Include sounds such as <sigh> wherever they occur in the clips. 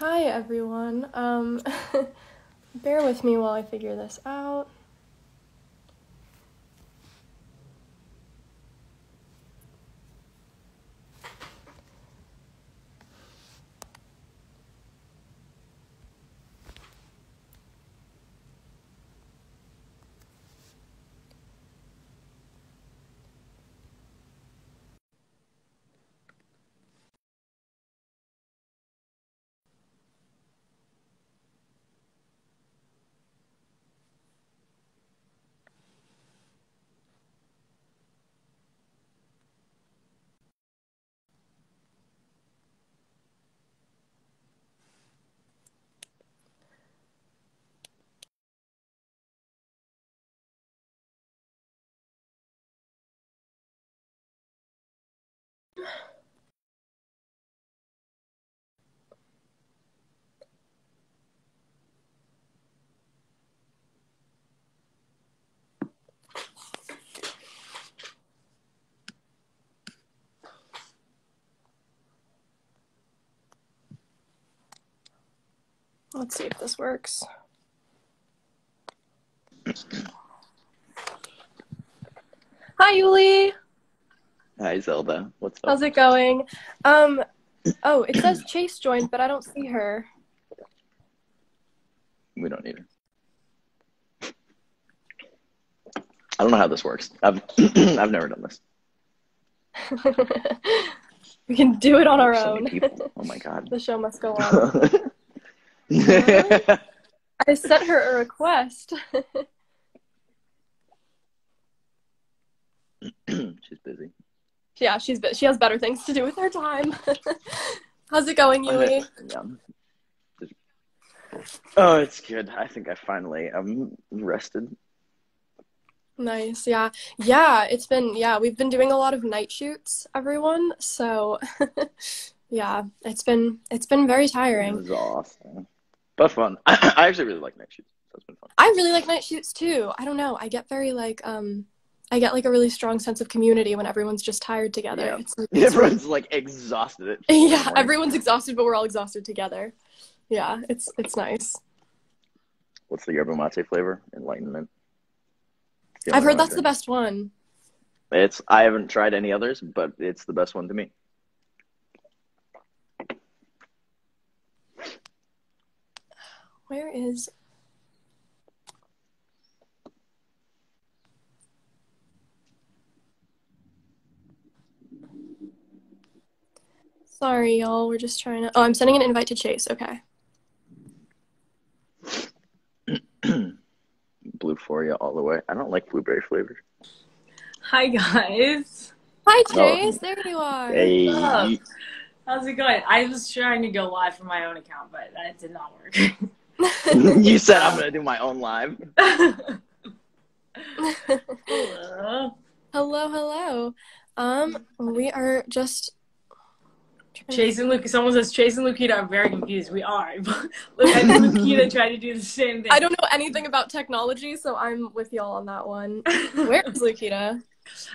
Hi everyone. Um, <laughs> bear with me while I figure this out. Let's see if this works. Hi, Uly. Hi Zelda, what's up? How's it going? Um, oh, it says Chase joined, but I don't see her. We don't need her. I don't know how this works. I've <clears throat> I've never done this. <laughs> we can do it on our so own. Oh my god. <laughs> the show must go <laughs> on. <laughs> I sent her a request. <laughs> She's busy. yeah, she's bit- she has better things to do with her time. <laughs> How's it going? Yeah. Oh, it's good. I think I finally am rested. Nice, yeah. Yeah, it's been yeah, we've been doing a lot of night shoots, everyone. So yeah, it's been it's been very It tiring. was awesome, but fun. <coughs> I actually really like night shoots. It's been fun. I really like night shoots too. I don't know. I get very like um I get like a really strong sense of community when everyone's just tired together. Yeah. It's, <laughs> it's Everyone's like exhausted. At four <laughs> in the yeah, everyone's exhausted, but we're all exhausted together. Yeah, it's it's nice. What's the yerba mate flavor? Enlightenment. I've heard I that's the best one. It's I haven't tried any others, but it's the best one to me. Where is Sorry, y'all. We're just trying to. Oh, I'm sending an invite to Chase. Okay. <clears throat> Blue for you all the way. I don't like blueberry flavors. Hi guys. Hi, Oh. Chase. There you are. Hey. How's it going? I was trying to go live from my own account, but that did not work. <laughs> <laughs> you said I'm gonna <laughs> do my own live. Hello. hello, hello. Um, we are just. Chase and Luke. Someone says Chase and Lukita are very confused. We are. Look, I think Lukita tried to do the same thing. I don't know anything about technology, so I'm with y'all on that one. Where is Lukita? <laughs>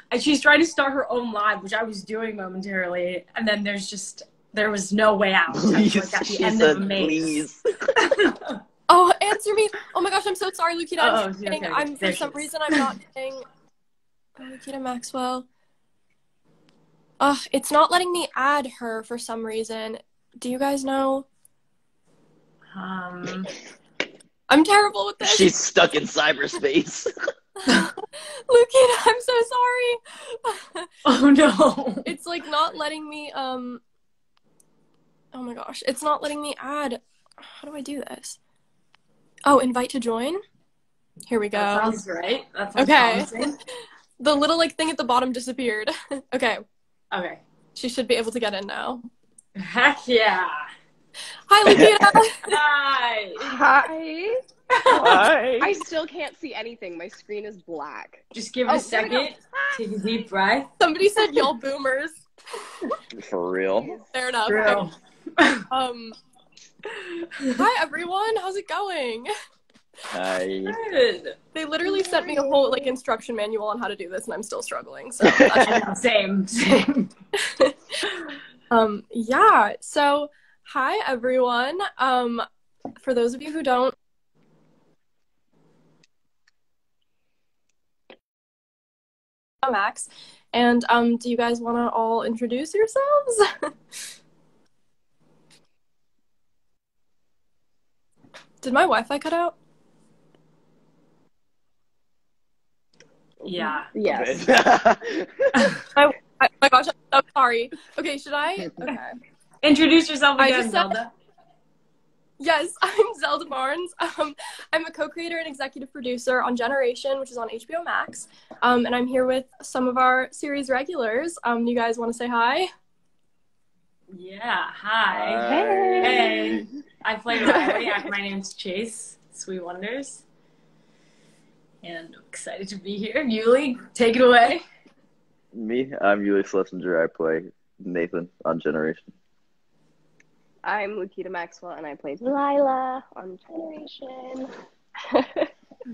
And she's trying to start her own live, which I was doing momentarily, and then there's just there was no way out. Please, like at the she end said of a maze. please. <laughs> Oh, answer me! Oh my gosh, I'm so sorry, Lukita. I'm, Oh, just yeah, kidding. okay. I'm for some reason I'm not <laughs> getting. Oh, Lukita Maxwell. Ugh, it's not letting me add her for some reason. Do you guys know? um, I'm terrible with this. She's stuck in cyberspace. <laughs> Lukita, I'm so sorry. oh no. it's like not letting me um oh my gosh it's not letting me add how do i do this oh invite to join here we go That sounds right. That sounds Okay. <laughs> the little like thing at the bottom disappeared <laughs> okay Okay. she should be able to get in now Heck yeah. hi Lukita. <laughs> Hi. Hi. Hi. I still can't see anything. My screen is black. Just give it Oh, a there we go. second. Take a deep breath. somebody said y'all boomers For real. fair enough True. Um hi everyone how's it going Hi. Good. they literally sent me a whole like instruction manual on how to do this and i'm still struggling so <laughs> that's Yeah, same. Same. <laughs> Um, yeah. So hi everyone. Um, for those of you who don't, Max, and um, do you guys want to all introduce yourselves? <laughs> Did my Wi-Fi cut out? Yeah. Yes. <laughs> <laughs> I, I, my gosh, I'm so sorry. Okay, should I? <laughs> Okay. Introduce yourself again, I again, just said- Zelda. Yes, I'm Zelda Barnz. Um, I'm a co-creator and executive producer on Generation, which is on HBO Max. Um, and I'm here with some of our series regulars. Um, you guys want to say hi? Yeah. Hi. Hey. Hey. I play Riley. My name's Chase. Sui Wonders. And I'm excited to be here. Uly, take it away. Me, I'm Uly Schlesinger. I play Nathan on Generation. I'm Lukita Maxwell, and I play Lila on Generation. <laughs>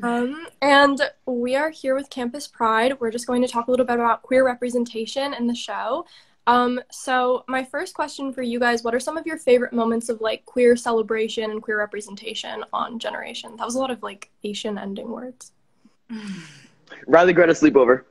Um, and we are here with Campus Pride. We're just going to talk a little bit about queer representation in the show. Um, so my first question for you guys, what are some of your favorite moments of like queer celebration and queer representation on Generation? That was a lot of like Asian ending words. <sighs> Riley Greta sleepover.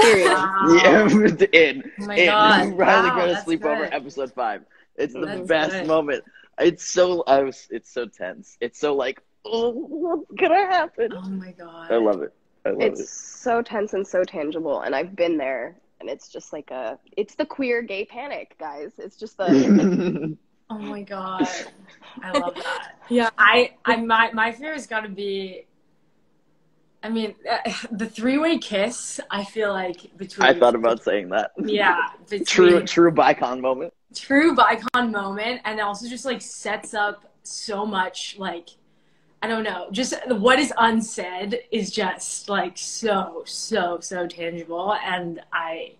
Period. Wow. <laughs> Yeah, <laughs> in. Oh my in. God. <laughs> Riley Wow, Greta sleepover, good. episode five. It's the That's best good. moment. It's so I was. It's so tense. It's so like, oh, what's gonna happen? Oh my god. I love it. I love it's it. so tense and so tangible, and I've been there, and it's just like a, it's the queer gay panic, guys. It's just the, <laughs> Oh my god. I love that. <laughs> Yeah. I I my my fear has got to be. I mean, uh, the three-way kiss. I feel like between. I thought about saying that. Yeah, <laughs> between True, true Bicon moment. true Bicon moment, and also just like sets up so much like. I don't know. Just what is unsaid is just like so, so, so tangible. And I,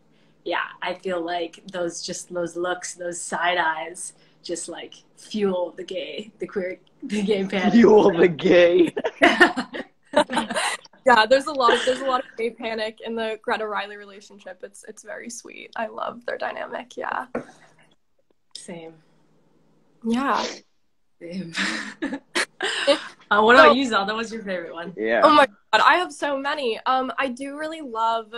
yeah, I feel like those just those looks, those side eyes, just like fuel the gay, the queer, the gay panic. Fuel the gay. <laughs> <laughs> Yeah, there's a lot of there's a lot of gay panic in the Greta Riley relationship. It's it's very sweet. I love their dynamic. Yeah. Same. Yeah. Same. Uh, what about you, Zelda? What's your favorite one? Yeah. Oh my god, I have so many. Um, I do really love.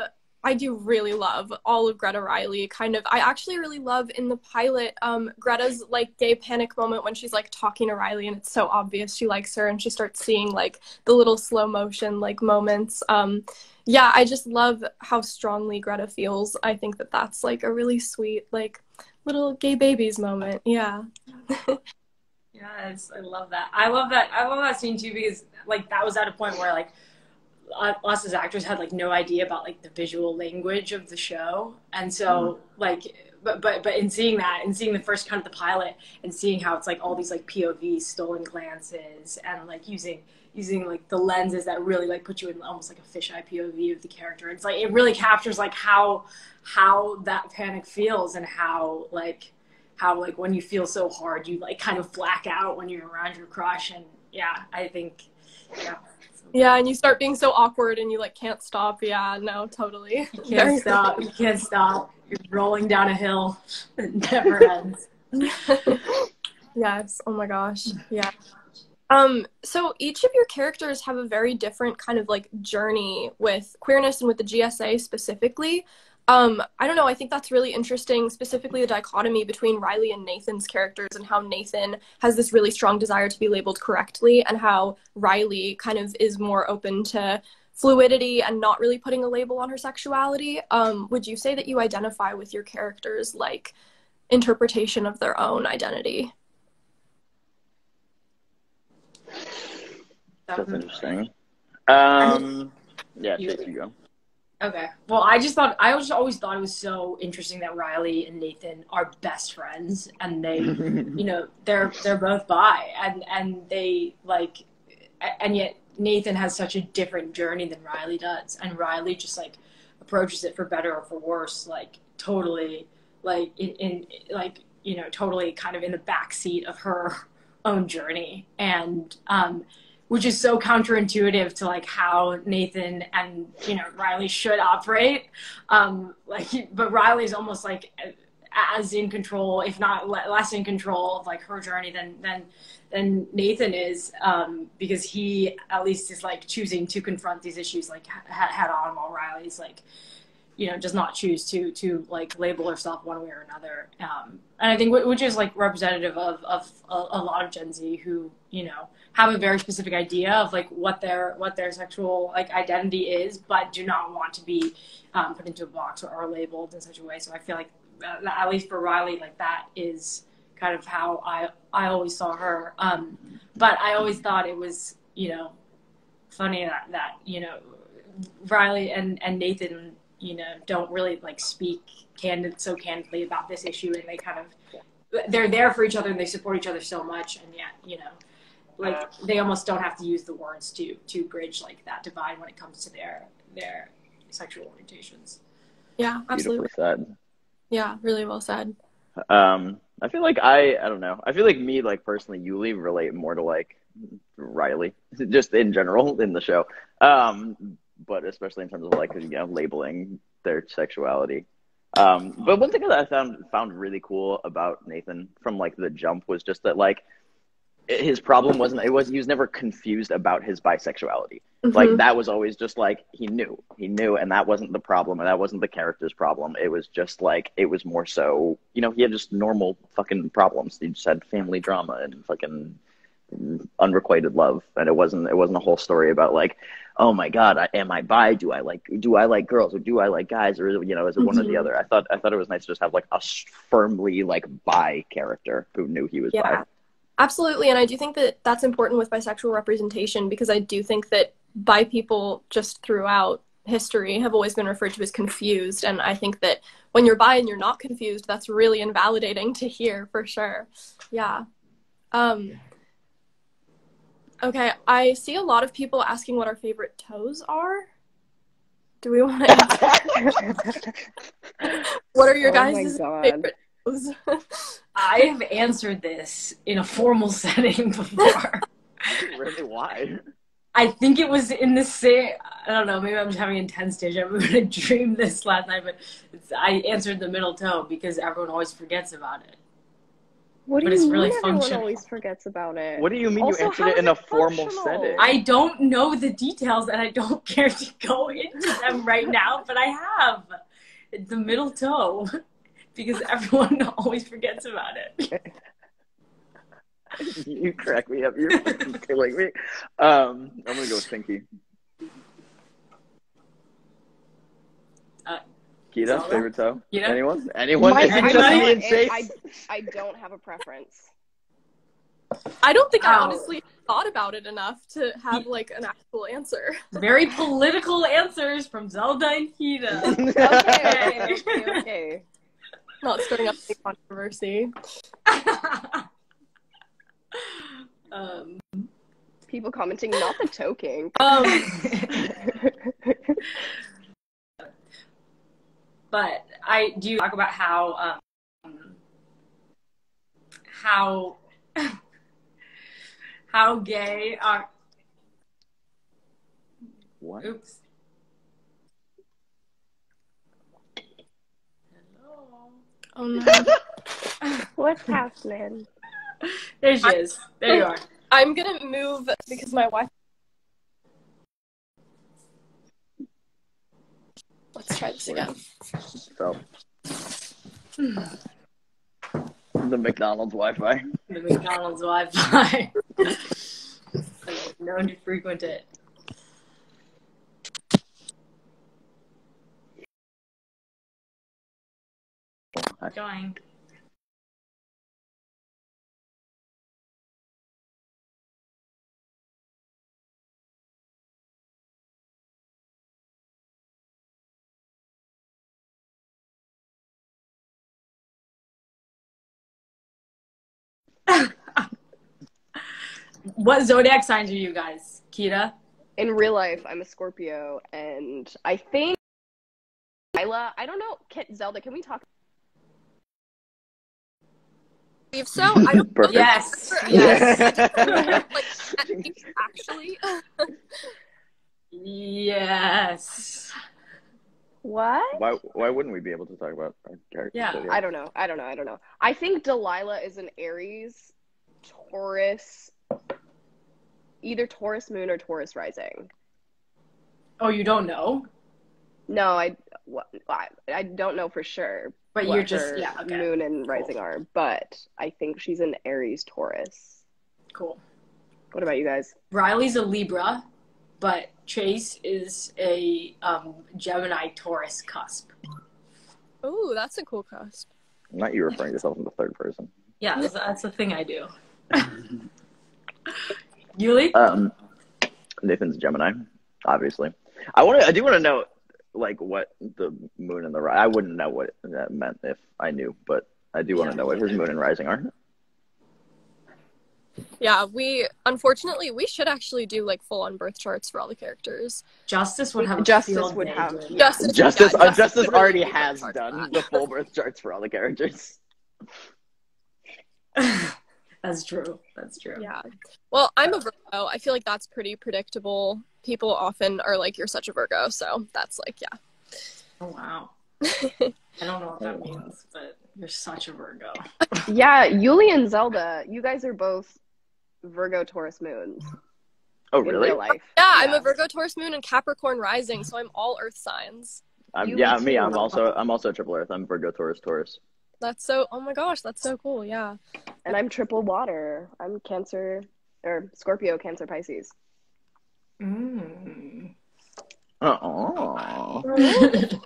I do really love all of Greta Riley. Kind of, I actually really love in the pilot, um, Greta's like gay panic moment when she's like talking to Riley, and it's so obvious she likes her, and she starts seeing like the little slow motion like moments. Um, yeah, I just love how strongly Greta feels. I think that that's like a really sweet like little gay babies moment. Yeah. <laughs> Yes, I love that. I love that. I love that scene too because like that was at a point where like uh, us as actors had like no idea about like the visual language of the show, and so like but but but in seeing that and seeing the first cut of the pilot and seeing how it's like all these like POV stolen glances and like using using like the lenses that really like put you in almost like a fisheye POV of the character. It's like it really captures like how how that panic feels and how like how like when you feel so hard you like kind of black out when you're around your crush and yeah i think yeah Yeah, and you start being so awkward and you like can't stop. Yeah, no, totally. you can't stop you <laughs> can't stop you're rolling down a hill it never ends <laughs> yes. Oh my gosh. Yeah. Um, so each of your characters have a very different kind of like journey with queerness and with the GSA specifically. Um, I don't know, I think that's really interesting, specifically the dichotomy between Riley and Nathan's characters and how Nathan has this really strong desire to be labeled correctly and how Riley kind of is more open to fluidity and not really putting a label on her sexuality. Um, would you say that you identify with your characters like interpretation of their own identity? That's interesting. Um, yeah, You- you go. Okay. Well i just thought i just always thought it was so interesting that riley and nathan are best friends and they <laughs> you know they're they're both bi and and they like and yet nathan has such a different journey than riley does and riley just like approaches it for better or for worse like totally like in, in like you know totally kind of in the backseat of her <laughs> own journey. And um which is so counterintuitive to like how Nathan and you know Riley should operate. Um, like, but Riley's almost like as in control, if not le- less in control of like her journey than than than Nathan is, um, because he at least is like choosing to confront these issues like ha- head on, while Riley's like you know does not choose to to like label herself one way or another um, and i think which is like representative of of a, a, lot of gen z who you know have a very specific idea of like what their what their sexual like identity is but do not want to be um, put into a box or, or, labeled in such a way. So i feel like uh, at least for riley like that is kind of how i i always saw her. Um, but i always thought it was you know funny that that you know riley and and nathan you know don't really like speak candid so candidly about this issue and they kind of they're there for each other and they support each other so much and yet you know like they almost don't have to use the words to to bridge like that divide when it comes to their their sexual orientations. Yeah absolutely. Said. yeah really well said. Um i feel like i i don't know. I feel like me like personally Yuli relate more to like riley <laughs> just in general in the show. Um but especially in terms of like you know labeling their sexuality. Um, but one thing that I found found really cool about Nathan from like the jump was just that like his problem wasn't it was he was never confused about his bisexuality. Mm-hmm. Like that was always just like he knew he knew, and that wasn't the problem, and that wasn't the character's problem. It was just like it was more so you know he had just normal fucking problems. He just had family drama and fucking unrequited love, and it wasn't it wasn't a whole story about like oh my god, I, am I bi? Do I like do I like girls or do I like guys or you know is it one mm-hmm. or the mm-hmm. other? I thought I thought it was nice to just have like a firmly like bi character who knew he was yeah. bi. Absolutely, and I do think that that's important with bisexual representation because I do think that bi people just throughout history have always been referred to as confused, and I think that when you're bi and you're not confused, that's really invalidating to hear for sure. Yeah. Um, Okay, I see a lot of people asking what our favorite toes are. Do we want to? <laughs> <laughs> what are your oh guys' favorite toes? I have answered this in a formal <laughs> setting before. really? Why? I think it was in the same. I don't know. Maybe I'm just having intense deja vu. <laughs> I dreamed this last night, but I answered the middle toe because everyone always forgets about it. What do but you mean really everyone always forgets about it? What do you mean also, you answered it in a formal setting? I don't know the details and I don't <laughs> care to go into them right now, but I have the middle toe because everyone <laughs> always forgets about it. <laughs> you crack me up. You're killing me. Um, I'm gonna go with Pinky. Kita, favorite toe? You? Anyone? Anyone? My, Is it just me and I, I don't have a preference. I don't think oh. I honestly thought about it enough to have like an actual answer. <laughs> Very political answers from Zelda and Kita. okay, okay, okay. Not stirring up a controversy. <laughs> um, People commenting, not the toking. <laughs> Um, but I do talk about how um, how how gay are. What? Oops. Oh no. <laughs> What's happening? There she is. There you are. I'm gonna move because my wife Let's try this again. So, the McDonald's Wi-Fi. The McDonald's Wi-Fi. <laughs> known to frequent it. Going. <laughs> what zodiac signs are you guys, Kita? In real life, I'm a Scorpio, and I think Isla. I don't know. Zelda, can we talk? If so, I don't. <laughs> Perfect. Yes. Yes. <laughs> like, actually. yes. What? Why why wouldn't we be able to talk about our characters? Yeah, So, I don't know. I don't know. I don't know. I think Delilah is an Aries, Taurus, either Taurus moon or Taurus rising. Oh, you don't know, No, I, what, I, I don't know for sure. But you're just her yeah. Okay, moon and rising are, but I think she's an Aries Taurus. cool. What about you guys? Riley's a Libra, but Chase is a um, Gemini Taurus cusp. Oh, that's a cool cusp. Not you referring to yourself in the third person. Yeah, that's, that's the thing I do. <laughs> Uly? Um, Nathan's Gemini, obviously. I want to. I do want to know, like, what the moon and the ri- I wouldn't know what that meant if I knew, but I do want to Yeah. know what his moon and rising are. Yeah, we unfortunately we should actually do like full on birth charts for all the characters. Justice would have Justice would have- doing that. Justice, Justice, yeah, uh, Justice would really already has done the full birth charts for all the characters. <laughs> That's true. That's true. Yeah. Well, I'm a Virgo. I feel like that's pretty predictable. People often are like, "You're such a Virgo," so that's like, yeah. Oh wow. <laughs> I don't know what that means, but you're such a Virgo. <laughs> Yeah, Uly and Zelda, you guys are both Virgo Taurus moons Oh, in really? real life. Yeah, I'm a Virgo, Taurus moon, and Capricorn rising, so I'm all Earth signs. I'm, yeah, me. I'm also. I'm also triple Earth. I'm Virgo, Taurus, Taurus. That's so. Oh my gosh, that's so cool. Yeah. And I'm triple water. I'm Cancer or Scorpio, Cancer, Pisces. Mm. Oh. <laughs>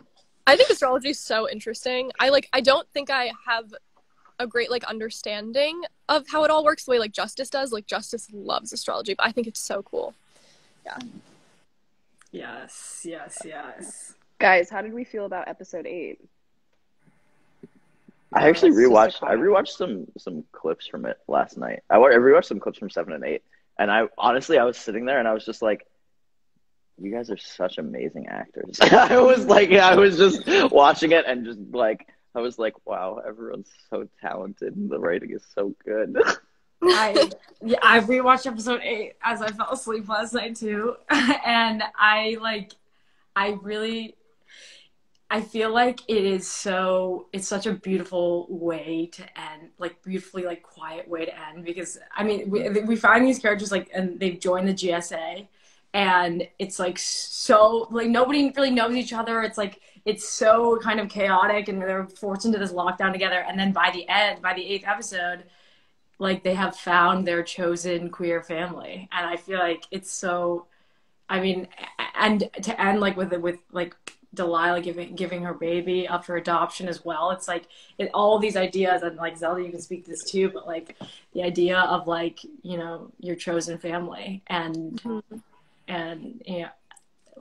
I think astrology is so interesting. I like. I don't think I have a great like understanding of how it all works the way like Justice does. Like Justice loves astrology, but I think it's so cool. Yeah. Yes, yes, yes. Guys, how did we feel about episode eight? I actually It's just a rewatched. I rewatched some some clips from it last night. I wa- I rewatched some clips from seven and eight, and I honestly I was sitting there and I was just like, "You guys are such amazing actors." <laughs> I was like, I was just watching it and just like, I was like, "Wow, everyone's so talented. and The writing is so good." <laughs> I yeah, I rewatched episode eight as I fell asleep last night too, <laughs> and I like, I really, I feel like it is so. It's such a beautiful way to end, like beautifully like quiet way to end because I mean we we find these characters like and they've joined the GSA, and it's like so like nobody really knows each other. It's like it's so kind of chaotic and they're forced into this lockdown together, and then by the end, by the eighth episode like they have found their chosen queer family and i feel like it's so i mean and to end like with with like delilah giving giving her baby up for adoption as well. It's like it, all these ideas and like zelda you can speak to this too but like the idea of like you know your chosen family and mm-hmm. and you know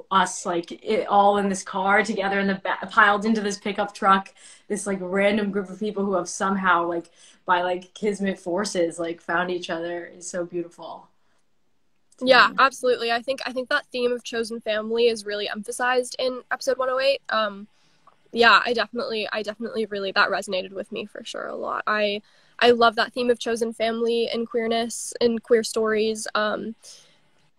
us like it, all in this car together in the ba- piled into this pickup truck this like random group of people who have somehow like by like kismet forces like found each other. Is so beautiful Yeah, absolutely. I think I think that theme of chosen family is really emphasized in episode 108. Um yeah, I definitely I definitely really that resonated with me for sure a lot. I I love that theme of chosen family and queerness and queer stories. Um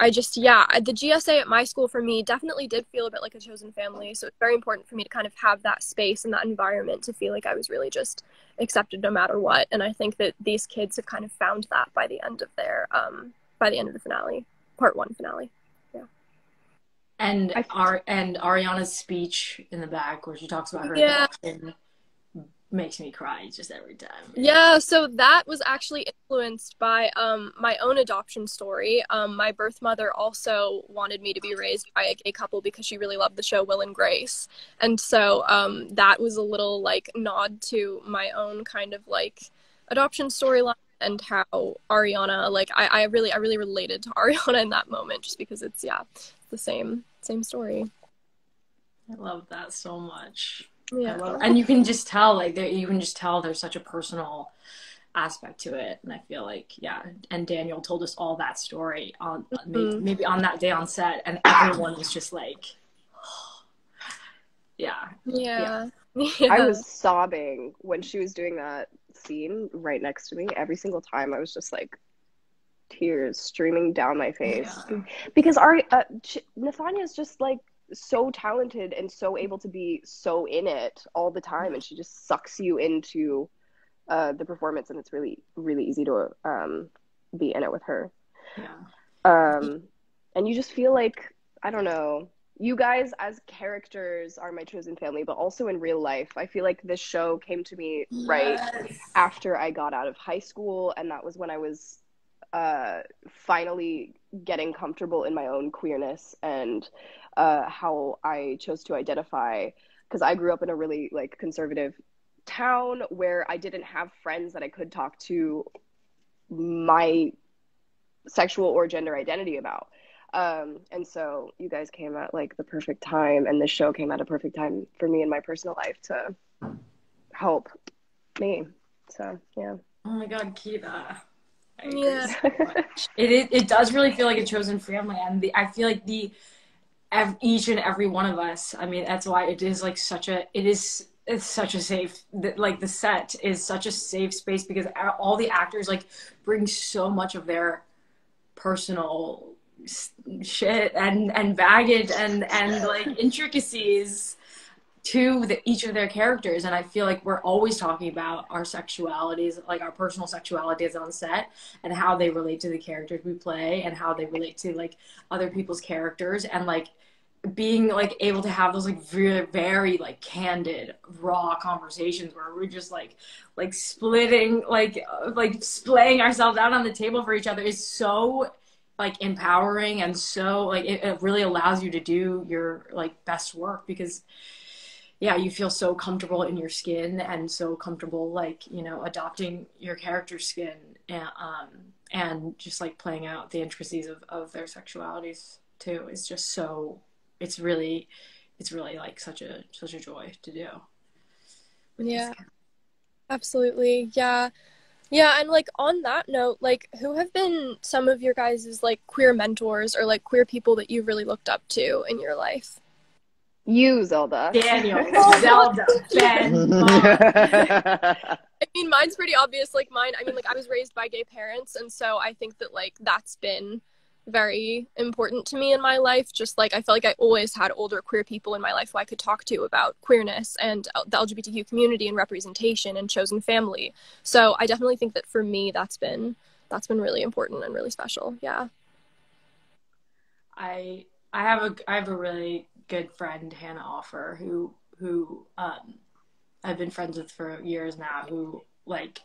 I just yeah, the GSA at my school for me definitely did feel a bit like a chosen family. So it's very important for me to kind of have that space and that environment to feel like I was really just accepted no matter what. And I think that these kids have kind of found that by the end of their um by the end of the finale part one finale. Yeah. And our and ariana's speech in the back where she talks about her Yeah. adoption makes me cry just every time Yeah, so that was actually influenced by um, my own adoption story. Um, my birth mother also wanted me to be raised by a gay couple because she really loved the show Will and Grace, and so um, that was a little like nod to my own kind of like adoption storyline and how Ariana like I, I really I really related to <laughs> Ariana in that moment just because it's yeah the same same story. i love that so much Yeah. I love and you can just tell like there you can just tell there's such a personal aspect to it and i feel like yeah and daniel told us all that story on maybe, Mhm. maybe on that day on set and everyone was just like <gasps> yeah Yeah. <laughs> I Yeah. was sobbing when she was doing that scene right next to me. Every single time, I was just like tears streaming down my face Yeah. because Ari uh, Ch- Nathanya's just like so talented and so able to be so in it all the time and she just sucks you into uh, the performance and it's really really easy to um, be in it with her Yeah. um, and you just feel like i don't know you guys as characters are my chosen family but also in real life i feel like this show came to me right after I got out of high school, and that was when I was uh, finally getting comfortable in my own queerness and uh, how I chose to identify. Because I grew up in a really like conservative town where I didn't have friends that I could talk to my sexual or gender identity about. Um, and so you guys came at like the perfect time, and this show came at a perfect time for me in my personal life to help me. So yeah. Oh my god, Kita. I Yeah. so it, it it does really feel like a chosen family, and the I feel like the ev- each and every one of us. I mean, that's why it is like such a it is it's such a safe the- like the set is such a safe space because all the actors like bring so much of their personal s- shit and and baggage and and like intricacies to the, each of their characters. And i feel like we're always talking about our sexualities like our personal sexualities on set and how they relate to the characters we play and how they relate to like other people's characters. And like being like able to have those like very very like candid raw conversations where we're just like like splitting like uh, like splaying ourselves out on the table for each other is so like empowering and so like it, it really allows you to do your like best work because yeah you feel so comfortable in your skin and so comfortable like you know adopting your character's skin and um and just like playing out the intricacies of, of their sexualities too is just so it's really it's really like such a such a joy to do Yeah. Absolutely. Yeah. Yeah, and like on that note, like who have been some of your guys' like queer mentors or like queer people that you've really looked up to in your life? You, Zelda. Daniel, <laughs> Zelda, Ben, <laughs> I mean, mine's pretty obvious. Like mine, I mean, like I was raised by gay parents, and so I think that like that's been very important to me in my life. Just like I felt like I always had older queer people in my life who I could talk to about queerness and the LGBTQ community and representation and chosen family. So I definitely think that for me, that's been that's been really important and really special. Yeah. I I have a I have a really good friend Hannah Offer who who um I've been friends with for years now who like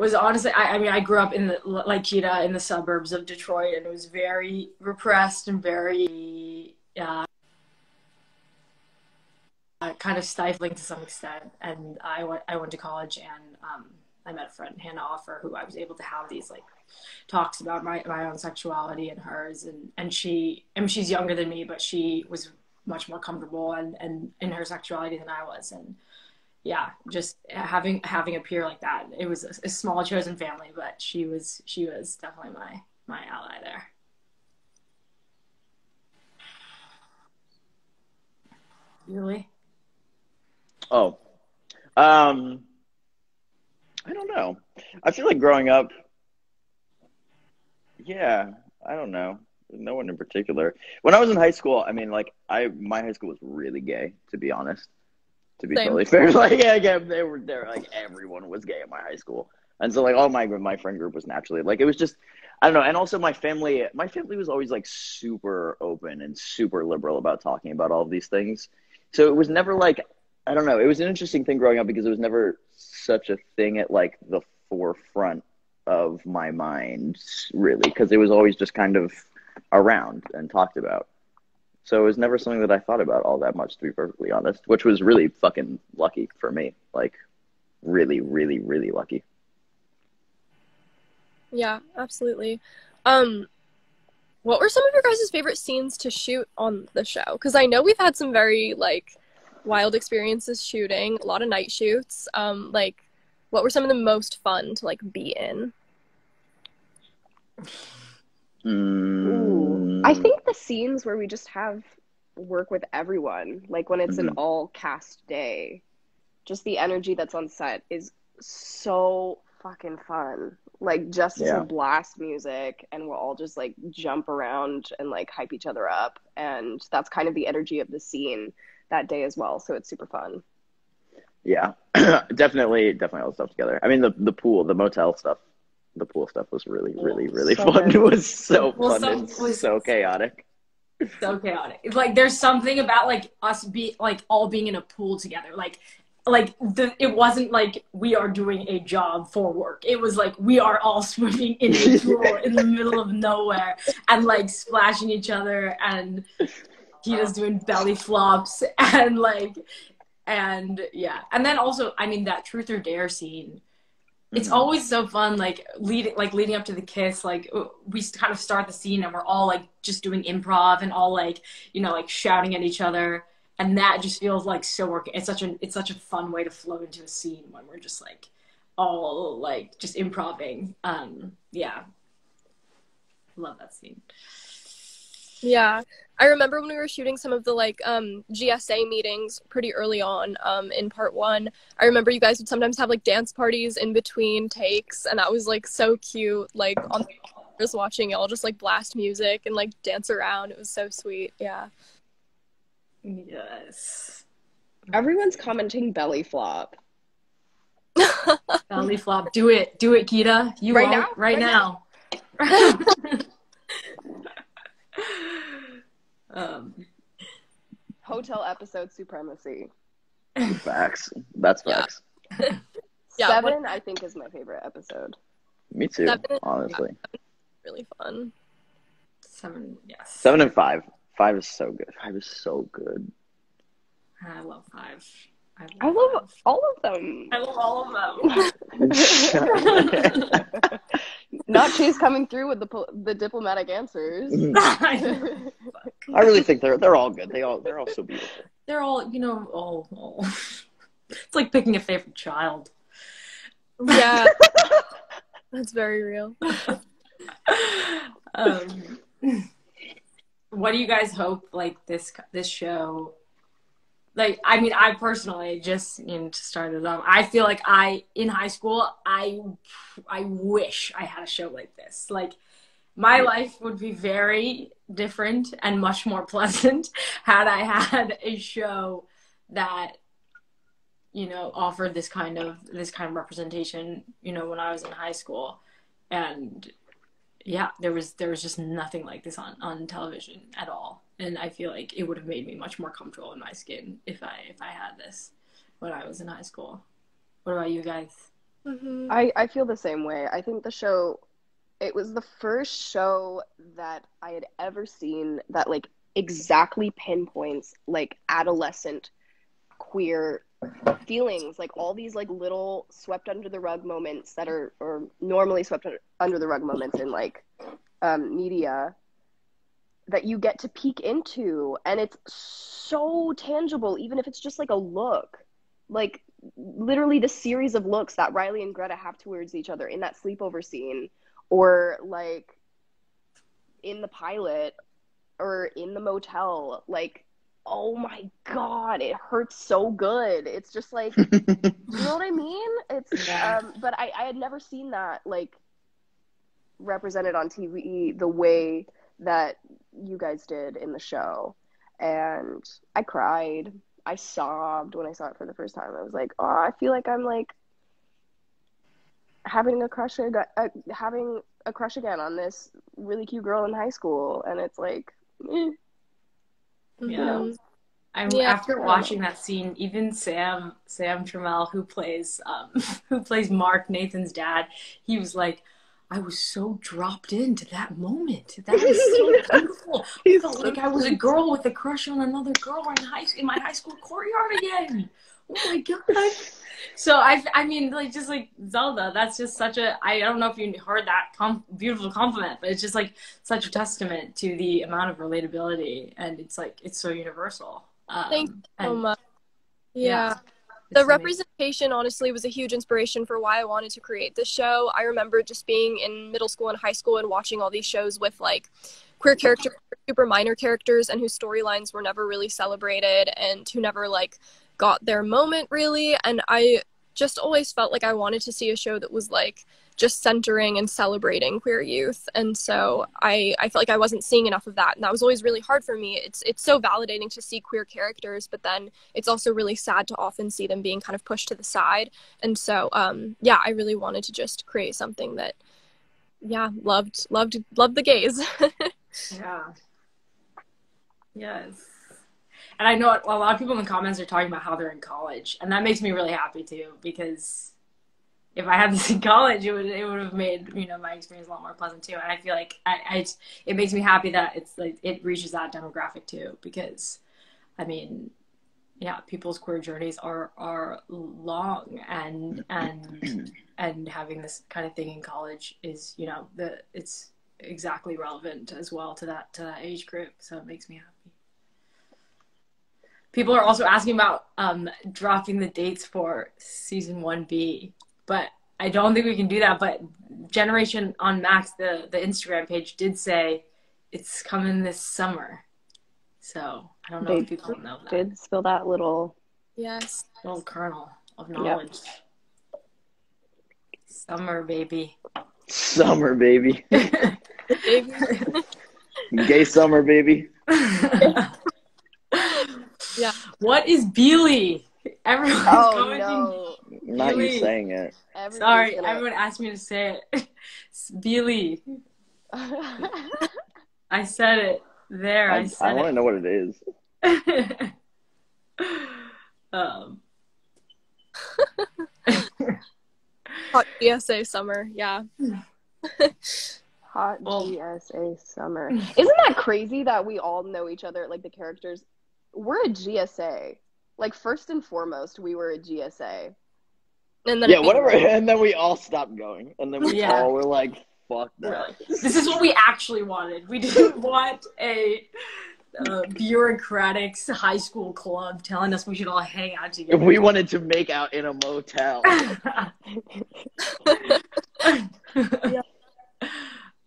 was honestly I, I mean I grew up in the like Kita in the suburbs of Detroit and it was very repressed and very uh, uh, kind of stifling to some extent. And I went I went to college and um I met a friend Hannah Offer who I was able to have these like talks about my, my own sexuality and hers. And, and she I mean she's younger than me but she was much more comfortable and, and in her sexuality than I was. And yeah just having having a peer like that it was a, a small chosen family but she was she was definitely my my ally there really Oh, um, I don't know. I feel like growing up, yeah, I don't know. No one in particular. When I was in high school, I mean, like, I my high school was really gay, to be honest. To be Same. totally fair, <laughs> like, yeah, yeah, they were there. Like, everyone was gay at my high school, and so like all my my friend group was naturally like it was just. I don't know, and also my family. My family was always like super open and super liberal about talking about all of these things. So it was never like I don't know. It was an interesting thing growing up because it was never such a thing at like the forefront of my mind, really, because it was always just kind of around and talked about. So it was never something that I thought about all that much, to be perfectly honest, which was really fucking lucky for me. Like, really, really, really lucky. Yeah, absolutely. Um, what were some of your guys' favorite scenes to shoot on the show? Because I know we've had some very like wild experiences shooting, a lot of night shoots. Um, like, what were some of the most fun to like be in? Mm, I think the scenes where we just have work with everyone, like when it's an Mhm. all cast day, just the energy that's on set is so fucking fun. like just Yeah. some blast music and we'll all just like jump around and like hype each other up and that's kind of the energy of the scene that day as well so it's super fun Yeah, <clears throat> definitely, definitely all the stuff together. I mean, the the pool, the motel stuff, the pool stuff was really, really, really So fun. <laughs> good. It was so Well, fun so- and was- so chaotic. so chaotic. Like there's something about like us be like all being in a pool together. Like like the it wasn't like we are doing a job for work. It was like we are all <laughs> swimming in a <laughs> pool in the middle of nowhere and like splashing each other and Kita's doing belly flops and like and yeah. And then also I mean that truth or dare scene it's Mhm. always so fun like leading like leading up to the kiss like we kind of start the scene and we're all like just doing improv and all like you know like shouting at each other and that just feels like so working it's such a it's such a fun way to flow into a scene when we're just like all like just improving um yeah love that scene Yeah. I remember when we were shooting some of the like um GSA meetings pretty early on um in part 1. I remember you guys would sometimes have like dance parties in between takes and that was like so cute like on just watching y'all just like blast music and like dance around. It was so sweet. Yeah. yes everyone's commenting belly flop <laughs> belly flop do it do it kita you Right all- now? right, Right now, <laughs> <laughs> um hotel episode supremacy Facts. That's Yeah. facts. <laughs> Yeah, seven i think is my favorite episode Me too. Seven- honestly, Really fun. seven yes seven and five. Five is so good. Five is so good. I love five. I love, i love all of them I love all of them. <laughs> not she's coming through with the the diplomatic answers <laughs> I- I really think they're they're all good. They all they're all so beautiful. They're all, you know, all, all. <laughs> It's like picking a favorite child. Yeah. That's very real. um, what do you guys hope like this this show? Like, I mean, I personally just you know to start it off, I feel like I in high school, I I wish I had a show like this. Like, my life would be very different and much more <laughs> pleasant had I had a show that you know offered this kind of this kind of representation you know when I was in high school. And yeah there was there was just nothing like this on on television at all and I feel like it would have made me much more comfortable in my skin if I if I had this when I was in high school what about you guys Mhm. I, I feel the same way. I think the show, it was the first show that I had ever seen that like exactly pinpoints like adolescent queer feelings, like all these like little swept under the rug moments that are or normally swept under, under the rug moments in like um, media that you get to peek into, and it's so tangible, even if it's just like a look, like literally the series of looks that Riley and Greta have towards each other in that sleepover scene, or like in the pilot, or in the motel. Like, oh my god, it hurts so good. It's just like, <laughs> you know what I mean? It's Yeah. um, but I I had never seen that like represented on TV the way that you guys did in the show, and I cried. I sobbed when I saw it for the first time. I was like, oh, I feel like I'm like having a crush, ag- uh, having a crush again on this really cute girl in high school, and it's like, eh. Yeah. Mhm. I Yeah. after watching that scene, even Sam Sam Trammell, who plays um, <laughs> who plays Mark Nathan's dad, he was like, "I was so dropped into that moment. That <laughs> was so beautiful. <laughs> I felt like I was a girl with a crush on another girl in high in my high school courtyard again. Oh my god!" So I, I mean, like just like Zelda, that's just such a. I don't know if you heard that com- beautiful compliment, but it's just like such a testament to the amount of relatability, and it's like it's so universal. Um, Thank you so much. Yeah. it's the amazing. representation honestly was a huge inspiration for why I wanted to create this show. I remember just being in middle school and high school and watching all these shows with like queer characters, super minor characters, and whose storylines were never really celebrated and who never like got their moment really. And I just always felt like I wanted to see a show that was like just centering and celebrating queer youth. And so I, I felt like I wasn't seeing enough of that. And that was always really hard for me. It's it's so validating to see queer characters, but then it's also really sad to often see them being kind of pushed to the side. And so um, yeah, I really wanted to just create something that yeah, loved loved loved the gays. <laughs> yeah. Yes. And I know a lot of people in the comments are talking about how they're in college, and that makes me really happy too because if I had this <laughs> in college, it would it would have made you know my experience a lot more pleasant too. And I feel like I, I it makes me happy that it's like it reaches that demographic too because, I mean, yeah, people's queer journeys are are long and and <clears throat> and having this kind of thing in college is you know the it's exactly relevant as well to that to that age group. So it makes me happy. People are also asking about um, dropping the dates for season one B but I don't think we can do that. But Generation on Max, the the Instagram page, did say it's coming this summer. So I don't know they if people know that. Did spill that little yes little kernel of knowledge. Yep. Summer baby. Summer baby. <laughs> Gay summer baby. <laughs> yeah. What is Beely? Everyone's oh, going no. Not you saying it. Everyone's Sorry, gonna... everyone asked me to say it. <laughs> Billy. <laughs> I said it there. I, I, I want to know what it is. <laughs> um. Hot GSA summer, yeah. <sighs> Hot GSA summer. Isn't that crazy that we all know each other, like the characters? We're a GSA. Like first and foremost, we were a GSA. And then yeah, whatever. <laughs> And then we all stopped going, and then we yeah. all were like, "Fuck that." This is what we actually wanted. We didn't <laughs> want a uh, bureaucratic high school club telling us we should all hang out together. We wanted to make out in a motel. <laughs> yeah.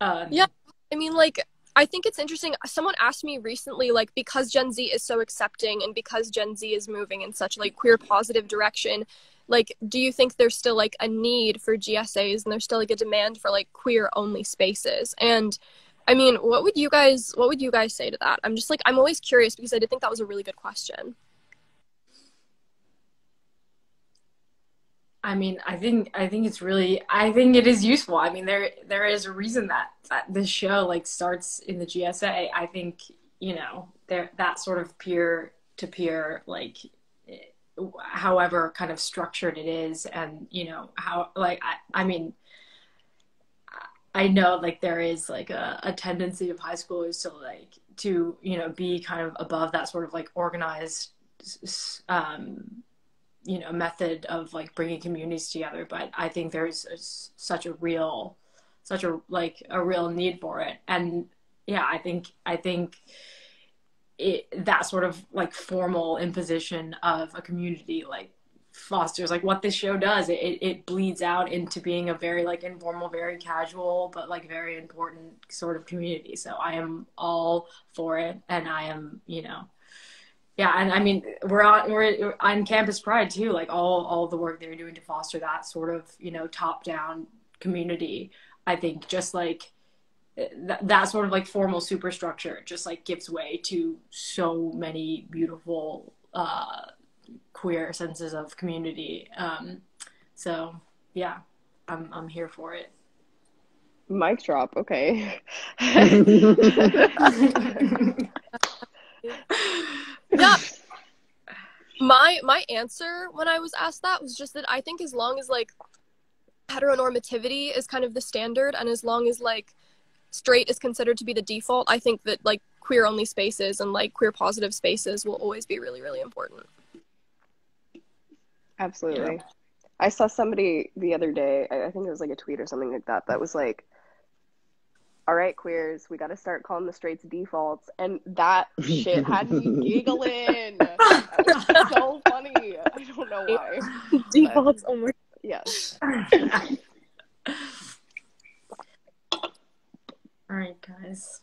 Um, yeah, I mean, like I think it's interesting. Someone asked me recently, like, because Gen Z is so accepting and because Gen Z is moving in such like queer positive direction, like, do you think there's still like a need for GSAs and there's still like a demand for like queer only spaces? And I mean, what would you guys what would you guys say to that? I'm just like I'm always curious because I did think that was a really good question. I mean, I think I think it's really I think it is useful. I mean, there there is a reason that, that this show like starts in the GSA. I think you know there that sort of peer to peer like however kind of structured it is and you know how like I, I mean I know like there is like a, a tendency of high schoolers to like to you know be kind of above that sort of like organized um you know method of like bringing communities together. But i think there's such a real such a like a real need for it. And yeah i think i think it that sort of like formal imposition of a community like fosters like what this show does. It, it bleeds out into being a very like informal very casual but like very important sort of community. So i am all for it and i am you know yeah and i mean we're on we're on campus pride too. Like all all the work they're doing to foster that sort of you know top down community i think just like that, that sort of like formal superstructure just like gives way to so many beautiful uh queer senses of community. Um so yeah i'm i'm here for it. Mic drop okay. <laughs> Yeah my my answer when i was asked that was just that i think as long as like heteronormativity is kind of the standard and as long as like straight is considered to be the default i think that like queer only spaces and like queer positive spaces will always be really really important absolutely yeah. i saw somebody the other day i think it was like a tweet or something like that that was like all right, queers, we got to start calling the straights defaults. And that shit had me <laughs> giggling. <laughs> so funny. I don't know why. Defaults, oh my. Yes. <laughs> All right, guys.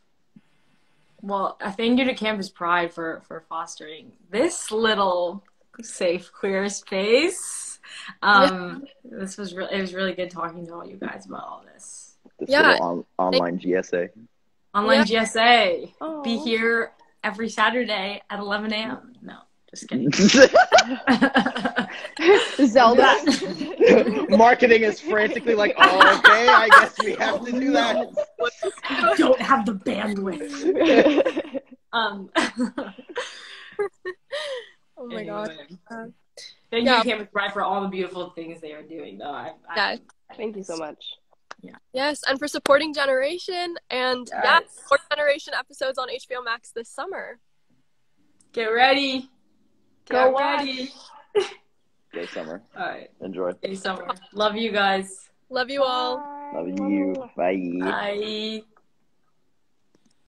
Well, I thank you to Campus Pride for for fostering this little safe queer space. Um, this was really it was really good talking to all you guys about all this. This Yeah. little on- online GSA. Online GSA. Aw. Be here every Saturday at 11 a.m. No, just kidding. <laughs> <laughs> Zelda. <laughs> Marketing is frantically like, oh, okay, I guess we have to do that. I <laughs> don't have the bandwidth. Um, Oh my god. anyway. Uh, Thank Yeah. you, Campus Pride, for all the beautiful things they are doing, though. I, I, Yeah. Thank you so much. Yeah. Yes, and for supporting Generation and yeah, Yes. more Generation episodes on HBO Max this summer. Get ready. Get Go watch. ready. Gay summer. All right. Enjoy. Stay summer. Love you guys. Love you all. Love you. Bye. Bye.